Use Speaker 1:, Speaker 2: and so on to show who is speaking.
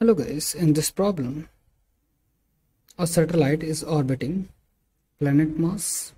Speaker 1: Hello guys, in this problem, a satellite is orbiting planet Mars.